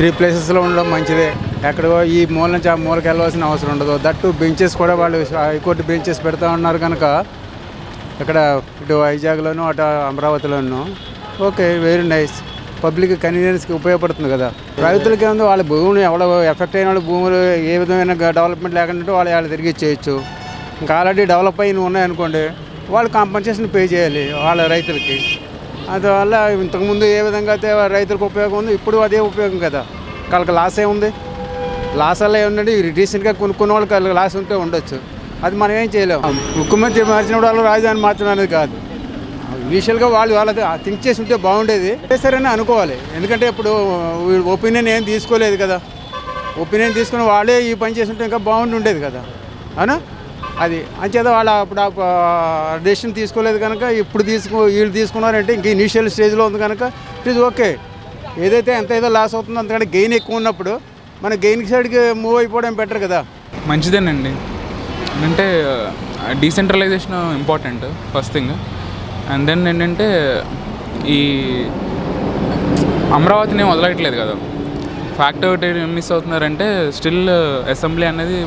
Three ప్లేసెస్లో ఉండడం మంచిదే. ఎక్కడో ఈ మూల నుంచి ఆ మూలకి వెళ్ళవలసిన అవసరం ఉండదు. దట్టు బెంచెస్ కూడా వాళ్ళు హైకోర్టు బెంచెస్ పెడతా ఉన్నారు కనుక ఇక్కడ ఇటు వైజాగ్లోను అటు అమరావతిలోను. ఓకే వెరీ నైస్ పబ్లిక్ కన్వీనియన్స్కి ఉపయోగపడుతుంది కదా. రైతులకి ఏముంది? వాళ్ళ భూములు ఎవడో ఎఫెక్ట్ అయిన వాళ్ళు భూములు ఏ విధమైన డెవలప్మెంట్ లేకుండా వాళ్ళు వాళ్ళు తిరిగి ఇచ్చేయచ్చు. ఇంకా ఆల్రెడీ డెవలప్ అయిన ఉన్నాయనుకోండి వాళ్ళు కాంపన్సేషన్ పే చేయాలి వాళ్ళ రైతులకి. అందువల్ల ఇంతకుముందు ఏ విధంగా అయితే రైతులకు ఉపయోగం ఉంది ఇప్పుడు అదే ఉపయోగం కదా. వాళ్ళకి లాస్ ఏముంది లాస్ అలా ఏముందండి? రీసెంట్గా కొనుక్కున్న వాళ్ళకి వాళ్ళకి లాస్ ఉంటే ఉండొచ్చు. అది మనం ఏం చేయలేము. ముఖ్యమంత్రి మార్చినప్పుడు వాళ్ళు రాజధాని మార్చడం అనేది కాదు. ఇనీషియల్గా వాళ్ళు వాళ్ళకి థింక్ చేసి ఉంటే బాగుండేది. చేస్తారని అనుకోవాలి. ఎందుకంటే ఇప్పుడు ఒపీనియన్ ఏం తీసుకోలేదు కదా. ఒపీనియన్ తీసుకుని వాళ్ళే ఈ పని చేసి ఉంటే ఇంకా బాగుండి ఉండేది కదా. అవునా? అది. అంచేత వాళ్ళు అప్పుడు డెసిషన్ తీసుకోలేదు కనుక ఇప్పుడు తీసుకో వీళ్ళు తీసుకున్నారంటే ఇంక ఇనీషియల్ స్టేజ్లో ఉంది కనుక ఇట్ ఈజ్ ఓకే ఏదైతే ఎంత ఏదో లాస్ అవుతుందో అంతకంటే గెయిన్ ఎక్కువ ఉన్నప్పుడు మన గెయిన్ సైడ్కి మూవ్ అయిపోవడం బెటర్ కదా. మంచిదేనండి. అంటే decentralisation important first thing and then ఏంటంటే ఈ అమరావతిని వదలట్లేదు కదా. ఫ్యాక్ట్ ఒకటి మిస్ అవుతున్నారంటే స్టిల్ అసెంబ్లీ అనేది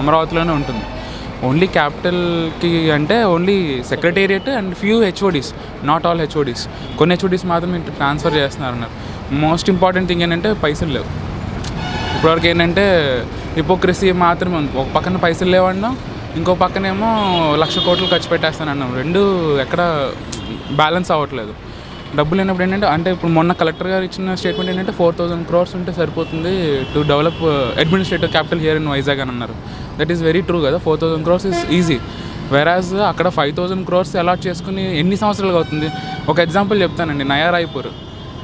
అమరావతిలోనే ఉంటుంది. ఓన్లీ క్యాపిటల్కి అంటే only secretariat and few HODs not all HODs కొన్ని హెచ్ఓడీస్ మాత్రమే ట్రాన్స్ఫర్ చేస్తున్నారు అన్నారు మోస్ట్ ఇంపార్టెంట్ థింగ్ ఏంటంటే పైసలు లేవు. ఇప్పటివరకు ఏంటంటే హిపోక్రసీ మాత్రమే ఉంది. ఒక పక్కన పైసలు లేవన్నాం ఇంకో పక్కనేమో లక్ష కోట్లు ఖర్చు పెట్టేస్తానన్నాం. రెండు ఎక్కడ బ్యాలెన్స్ అవ్వట్లేదు. డబ్బులు లేనప్పుడు ఏంటంటే అంటే ఇప్పుడు మొన్న కలెక్టర్ గారు ఇచ్చిన స్టేట్మెంట్ ఏంటంటే ఫోర్ థౌసండ్ క్రోర్స్ ఉంటే సరిపోతుంది to develop administrative capital here in Vizag అని అన్నారు. దట్ ఈస్ వెరీ ట్రూ కదా. Four thousand crores is easy వెరాజ్ అక్కడ ఫైవ్ థౌసండ్ క్రోర్స్ అలాట్ చేసుకుని ఎన్ని సంవత్సరాలు అవుతుంది? ఒక ఎగ్జాంపుల్ చెప్తానండి. నయా రాయ్పూర్.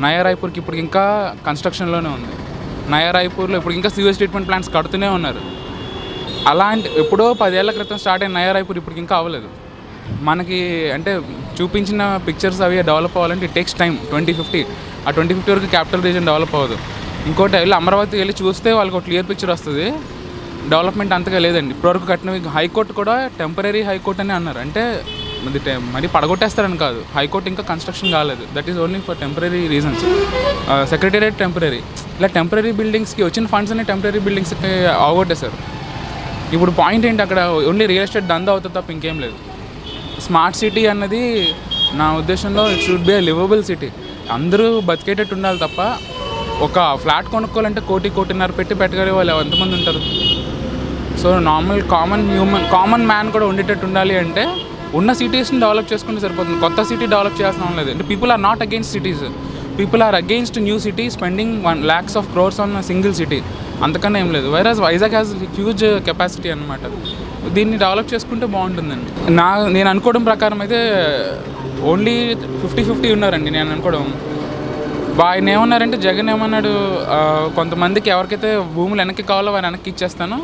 నయా రాయ్పూర్కి ఇప్పుడు ఇంకా కన్స్ట్రక్షన్లోనే ఉంది. నయా రాయ్పూర్లో ఇప్పుడు ఇంకా సివేజ్ ట్రీట్మెంట్ ప్లాంట్స్ కడుతూనే ఉన్నారు. అలాంటి ఎప్పుడో పదేళ్ళ క్రితం స్టార్ట్ అయిన నయా రాయ్పూర్ ఇప్పుడు ఇంకా అవ్వలేదు. మనకి అంటే చూపించిన పిక్చర్స్ అవి డెవలప్ అవ్వాలంటే it takes time twenty fifty ఆ ట్వంటీ ఫిఫ్టీ వరకు క్యాపిటల్ రీజన్ డెవలప్ అవ్వదు. ఇంకోటి వెళ్ళి అమరావతి వెళ్ళి చూస్తే వాళ్ళకి ఒక క్లియర్ పిక్చర్ వస్తుంది. డెవలప్మెంట్ అంతగా లేదండి. ఇప్పటివరకు కట్టినవి హైకోర్టు కూడా టెంపరీ హైకోర్ట్ అని అన్నారు. అంటే అది టె- మరి పడగొట్టేస్తారని కాదు. హైకోర్టు ఇంకా కన్స్ట్రక్షన్ కాలేదు. That is only for temporary reasons secretariat temporary ఇలా టెంపరీ బిల్డింగ్స్కి వచ్చిన ఫండ్స్ అన్ని టెంపరీ బిల్డింగ్స్కి అవగొట్టేశారు ఇప్పుడు పాయింట్ ఏంటి అక్కడ? ఓన్లీ రియల్ ఎస్టేట్ దందా అవుతుంది తప్ప ఇంకేం లేదు. స్మార్ట్ సిటీ అన్నది నా ఉద్దేశంలో it should be a liveable city అందరూ బతికేటట్టు ఉండాలి తప్ప ఒక ఫ్లాట్ కొనుక్కోవాలంటే కోటి కోటిన్నర పెట్టి పెట్టగలిగే వాళ్ళు ఎంతమంది ఉంటారు? So normal common human common man కూడా ఉండేటట్టు ఉండాలి అంటే ఉన్న సిటీస్ని డెవలప్ చేసుకుంటే సరిపోతుంది. కొత్త సిటీ డెవలప్ చేయాల్సిన అవసరం లేదు. అంటే people are not against cities people are against new city spending one lakhs of crores on single city అంతకన్నా ఏం లేదు. Whereas Vizag has huge capacity అనమాట దీన్ని డెవలప్ చేసుకుంటే బాగుంటుందండి. నా నేను అనుకోవడం ప్రకారం అయితే ఓన్లీ ఫిఫ్టీ ఫిఫ్టీ ఉన్నారండి నేను అనుకోవడం. ఆయన ఏమన్నారంటే జగన్ ఏమన్నాడు కొంతమందికి ఎవరికైతే భూములు వెనక్కి కావాలో వారు వెనక్కి ఇచ్చేస్తాను.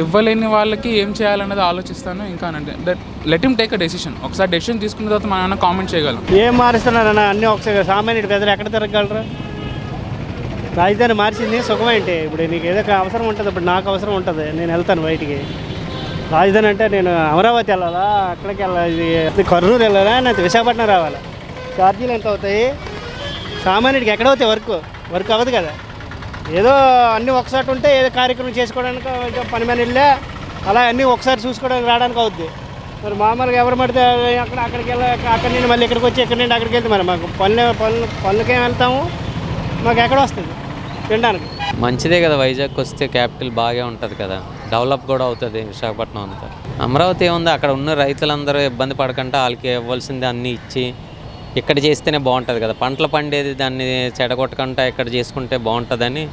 ఇవ్వలేని వాళ్ళకి ఏం చేయాలన్నది ఆలోచిస్తాను ఇంకా అంటే that let him take a decision ఒకసారి డెసిషన్ తీసుకున్న తర్వాత మనం కామెంట్ చేయగలం. ఏం మారుస్తున్నారన్న అన్నీ? ఒకసారి సామాన్యుడు పెద్దలు ఎక్కడ తిరగలరు రాజధాని మార్చింది సుఖమేంటి ఇప్పుడు నీకు ఏదో ఒక అవసరం ఉంటుంది ఇప్పుడు నాకు అవసరం ఉంటుంది నేను వెళ్తాను బయటికి. రాజధాని అంటే నేను అమరావతి వెళ్ళాలా? అక్కడికి వెళ్ళాలి? కర్నూలు వెళ్ళాలా? లేకపోతే విశాఖపట్నం రావాలా? ఛార్జీలు ఎంత అవుతాయి? సామాన్యుడికి ఎక్కడ అవుతాయి వర్క్? వర్క్ అవ్వదు కదా. ఏదో అన్నీ ఒకసారి ఉంటే ఏదో కార్యక్రమం చేసుకోవడానికి పని మీద వెళ్ళా అలా అన్నీ ఒకసారి చూసుకోవడానికి రావడానికి అవుద్ది. మరి మామూలుగా ఎవరు పడితే అక్కడ అక్కడికి వెళ్ళి అక్కడి నుండి మళ్ళీ ఇక్కడికి వచ్చి ఇక్కడి నుండి అక్కడికి వెళ్తే మరి మాకు పనులు పనులు పనులకేం వెళ్తాము మాకు ఎక్కడ వస్తుంది తినడానికి. మంచిదే కదా వైజాగ్ వస్తే క్యాపిటల్ బాగా ఉంటుంది కదా డెవలప్ కూడా అవుతుంది విశాఖపట్నం అంతా. అమరావతి ఏముంది అక్కడ ఉన్న రైతులందరూ ఇబ్బంది పడకుండా వాళ్ళకి ఇవ్వాల్సింది అన్నీ ఇచ్చి ఇక్కడ చేస్తేనే బాగుంటుంది కదా. పంటలు పండేది దాన్ని చెడగొట్టకుండా ఇక్కడ చేసుకుంటే బాగుంటుందని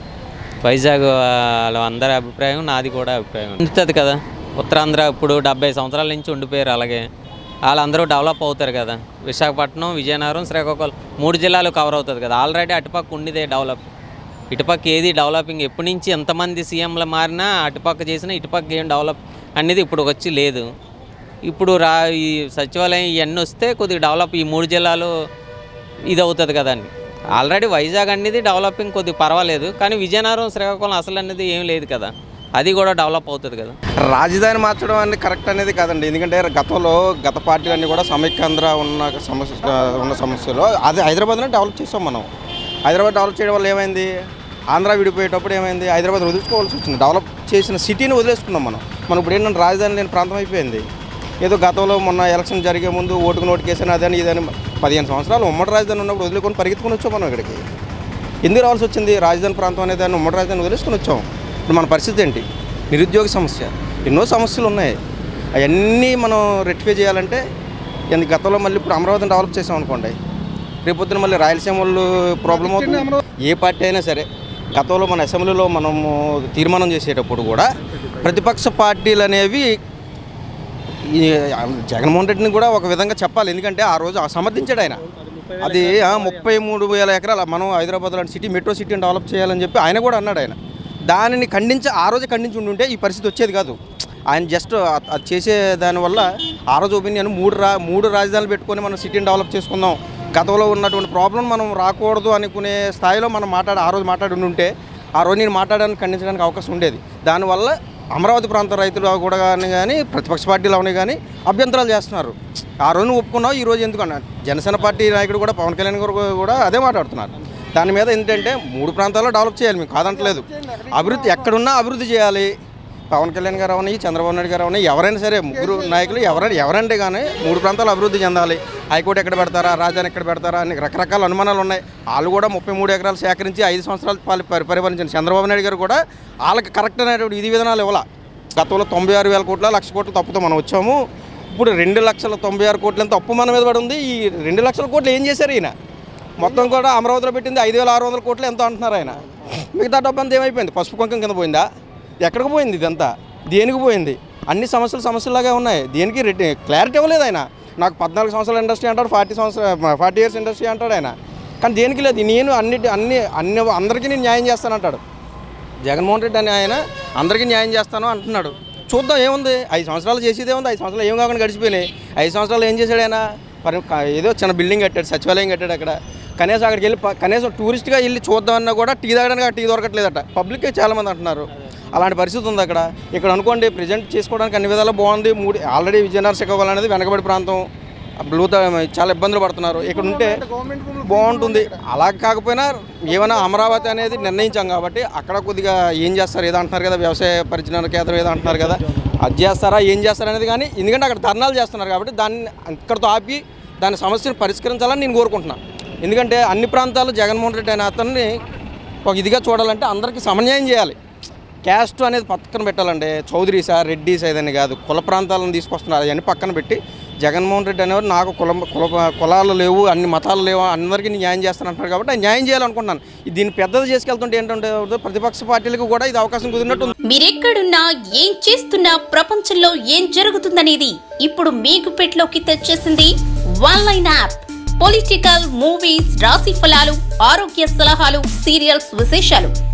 వైజాగ్ వాళ్ళ అందరి అభిప్రాయం నాది కూడా అభిప్రాయం. ఉంటుంది కదా. ఉత్తరాంధ్ర ఇప్పుడు డెబ్బై సంవత్సరాల నుంచి ఉండిపోయారు అలాగే. వాళ్ళందరూ డెవలప్ అవుతారు కదా. విశాఖపట్నం విజయనగరం శ్రీకాకుళం మూడు జిల్లాలు కవర్ అవుతుంది కదా. ఆల్రెడీ అటుపక్క ఉండిదే డెవలప్. ఇటుపక్క ఏది డెవలపింగ్ ఎప్పటి నుంచి ఎంతమంది సీఎంలు మారినా అటుపక్క చేసినా ఇటుపక్క ఏం డెవలప్ అనేది ఇప్పుడు వచ్చి లేదు. ఇప్పుడు రా ఈ సచివాలయం ఇవన్నీ వస్తే కొద్దిగా డెవలప్ ఈ మూడు జిల్లాలు ఇది అవుతుంది కదండి. ఆల్రెడీ వైజాగ్ అనేది డెవలపింగ్ కొద్దిగా పర్వాలేదు కానీ విజయనగరం శ్రీకాకుళం అసలు అనేది ఏం లేదు కదా. అది కూడా డెవలప్ అవుతుంది కదా. రాజధాని మార్చడం అనేది కరెక్ట్ అనేది కాదండి. ఎందుకంటే గతంలో గత పార్టీలన్నీ కూడా సమైక్యాంధ్ర ఉన్న సమస్య ఉన్న సమస్యలో అది హైదరాబాద్లో డెవలప్ చేసాం మనం. హైదరాబాద్ డెవలప్ చేయడం వల్ల ఏమైంది? ఆంధ్ర విడిపోయేటప్పుడు ఏమైంది? హైదరాబాద్ వదిలించుకోవాల్సి వచ్చింది. డెవలప్ చేసిన సిటీని వదిలేసుకున్నాం మనం. మనం ఇప్పుడు ఏంటంటే రాజధాని లేని ప్రాంతం అయిపోయింది. ఏదో గతంలో మొన్న ఎలక్షన్ జరిగే ముందు ఓటుకు నోటు కేసాను అదని ఇదని పదిహేను సంవత్సరాలు ఉమ్మడి రాజధాని ఉన్నప్పుడు వదిలేకొని పరిగెత్తుకొని వచ్చాం మనం ఇక్కడికి. ఎందుకు రావాల్సి వచ్చింది? రాజధాని ప్రాంతం అనే దాన్ని ఉమ్మడి రాజధాని వదిలేసుకొని వచ్చాం. ఇప్పుడు మన పరిస్థితి ఏంటి? నిరుద్యోగ సమస్య. ఎన్నో సమస్యలు ఉన్నాయి. అవన్నీ మనం రెక్టిఫై చేయాలంటే ఎందుకు గతంలో మళ్ళీ ఇప్పుడు అమరావతిని డెవలప్ చేసాం అనుకోండి. రేపొద్దున మళ్ళీ రాయలసీమ వాళ్ళు ప్రాబ్లం అవుతుంది. ఏ పార్టీ అయినా సరే గతంలో మన అసెంబ్లీలో మనము తీర్మానం చేసేటప్పుడు కూడా ప్రతిపక్ష పార్టీలు అనేవి జగన్మోహన్ రెడ్డిని కూడా ఒక విధంగా చెప్పాలి. ఎందుకంటే ఆ రోజు సమర్థించాడు ఆయన. అది ముప్పై మూడు వేల ఎకరాల మనం హైదరాబాద్ లాంటి సిటీ మెట్రో సిటీని డెవలప్ చేయాలని చెప్పి ఆయన కూడా అన్నాడు ఆయన. దానిని ఖండించి ఆ రోజు ఖండించి ఉండుంటే ఈ పరిస్థితి వచ్చేది కాదు. ఆయన జస్ట్ అది చేసే దానివల్ల ఆ రోజు ఒపీనియన్ మూడు రా మూడు రాజధానులు పెట్టుకొని మనం సిటీని డెవలప్ చేసుకుందాం. గతంలో ఉన్నటువంటి ప్రాబ్లం మనం రాకూడదు అనుకునే స్థాయిలో మనం మాట్లాడి ఆ రోజు మాట్లాడి ఉంటే ఆ రోజు నేను మాట్లాడడానికి ఖండించడానికి అవకాశం ఉండేది. దానివల్ల అమరావతి ప్రాంత రైతులు కూడా కానీ కానీ ప్రతిపక్ష పార్టీలు అవని కానీ అభ్యంతరాలు చేస్తున్నారు. ఆ రోజు ఒప్పుకున్నావు ఈ రోజు ఎందుకు జనసేన పార్టీ నాయకుడు కూడా పవన్ కళ్యాణ్ గారు కూడా అదే మాట్లాడుతున్నారు. దాని మీద ఏంటంటే మూడు ప్రాంతాల్లో డెవలప్ చేయాలి మేము కాదంటలేదు. అభివృద్ధి ఎక్కడున్నా అభివృద్ధి చేయాలి. పవన్ కళ్యాణ్ గారు అవని చంద్రబాబు నాయుడు గారు అవని ఎవరైనా సరే ముగ్గురు నాయకులు ఎవరైనా ఎవరంటే కానీ మూడు ప్రాంతాలు అభివృద్ధి చెందాలి. హైకోర్టు ఎక్కడ పెడతారా రాజధాని ఎక్కడ పెడతారా అని రకరకాల అనుమానాలు ఉన్నాయి. వాళ్ళు కూడా ముప్పై మూడు ఎకరాలు సేకరించి ఐదు సంవత్సరాలు పాలి- పరి- పరిపాలించిన చంద్రబాబు నాయుడు గారు కూడా వాళ్ళకి కరెక్ట్ అనేటువంటి విధి విధానాలు ఇవ్వాల. గతంలో తొంభై ఆరు వేల కోట్ల లక్ష కోట్లు తప్పుతో మనం వచ్చాము. ఇప్పుడు రెండు లక్షల తొంభై ఆరు కోట్ల ఎంత తప్పు మన మీద పడి ఉంది. ఈ రెండు లక్షల కోట్లు ఏం చేశారు ఈయన? మొత్తం కూడా అమరావతిలో పెట్టింది ఐదు వేల ఆరు వందల కోట్లు ఎంతో అంటున్నారు ఆయన. మిగతా డబ్బంతా ఏమైపోయింది? పసుపు కొంకం కింద పోయిందా? ఎక్కడికి పోయింది ఇదంతా? దేనికి పోయింది? అన్ని సమస్యలు సమస్యలాగే ఉన్నాయి. దేనికి క్లారిటీ ఇవ్వలేదు ఆయన. నాకు పద్నాలుగు సంవత్సరాల ఇండస్ట్రీ అంటాడు ఫార్టీ సంవత్సరాలు ఫార్టీ ఇయర్స్ ఇండస్ట్రీ అంటాడు ఆయన. కానీ దేనికి లేదు. నేను అన్ని అన్ని అన్ని అందరికీ నేను న్యాయం చేస్తానంటాడు. జగన్మోహన్ రెడ్డి అని ఆయన అందరికీ న్యాయం చేస్తాను అంటున్నాడు. చూద్దాం ఏముంది? ఐదు సంవత్సరాలు చేసేదే ఉంది. ఐదు సంవత్సరాలు ఏం కాకుండా గడిచిపోయినాయి. ఐదు సంవత్సరాలు ఏం చేశాడు ఆయన? పరి ఏదో చిన్న బిల్డింగ్ కట్టాడు సచివాలయం కట్టాడు అక్కడ. కనీసం అక్కడికి వెళ్ళి కనీసం టూరిస్ట్గా వెళ్ళి చూద్దామన్నా కూడా టీ తాగడానికి ఆ టీ దొరకట్లేదట. పబ్లిక్ చాలామంది అంటున్నారు. అలాంటి పరిస్థితి ఉంది అక్కడ. ఇక్కడ అనుకోండి ప్రజెంట్ చేసుకోవడానికి అన్ని విధాలు బాగుంది. మూడు ఆల్రెడీ విజయనగర శ్రీకాకుళం అనేది వెనకబడి ప్రాంతం. బ్లూ చాలా ఇబ్బందులు పడుతున్నారు. ఇక్కడ ఉంటే బాగుంటుంది. అలా కాకపోయినా ఏమైనా అమరావతి అనేది నిర్ణయించాం కాబట్టి అక్కడ కొద్దిగా ఏం చేస్తారు ఏదో అంటున్నారు కదా వ్యవసాయ పరిజ్ఞాన కేంద్రం ఏదో అంటున్నారు కదా అది చేస్తారా ఏం చేస్తారా అనేది కానీ ఎందుకంటే అక్కడ ధర్నాలు చేస్తున్నారు కాబట్టి దాన్ని ఇక్కడితో ఆపి దాని సమస్యను పరిష్కరించాలని నేను కోరుకుంటున్నాను ఎందుకంటే అన్ని ప్రాంతాలు జగన్మోహన్ రెడ్డి అనే అతన్ని ఒక ఇదిగా చూడాలంటే అందరికీ సమన్యాయం చేయాలి. క్యాస్ట్ అనేది పక్కన పెట్టాలండి. చౌదరీసా రెడ్డిస్ ఏదని కాదు. కుల ప్రాంతాలను తీసుకొస్తున్నారు. అవన్నీ పక్కన పెట్టి జగన్మోహన్ రెడ్డి అనేవారు నాకు కుల కుల కులాలు లేవు అన్ని మతాలు లేవు అందరికీ నేను న్యాయం చేస్తానంటున్నారు కాబట్టి న్యాయం చేయాలనుకుంటున్నాను. దీన్ని పెద్దది చేసుకెళ్తుంటే ఏంటంటే ప్రతిపక్ష పార్టీలకు కూడా ఇది అవకాశం కుదిరినట్టు మీరెక్కడున్నా ఏం చేస్తున్నా ప్రపంచంలో ఏం జరుగుతుందనేది ఇప్పుడు మీకు పెట్లోకి తెచ్చేసింది one line app political movies రాశి ఫలాలు ఆరోగ్య సలహాలు సీరియల్స్ విశేషాలు.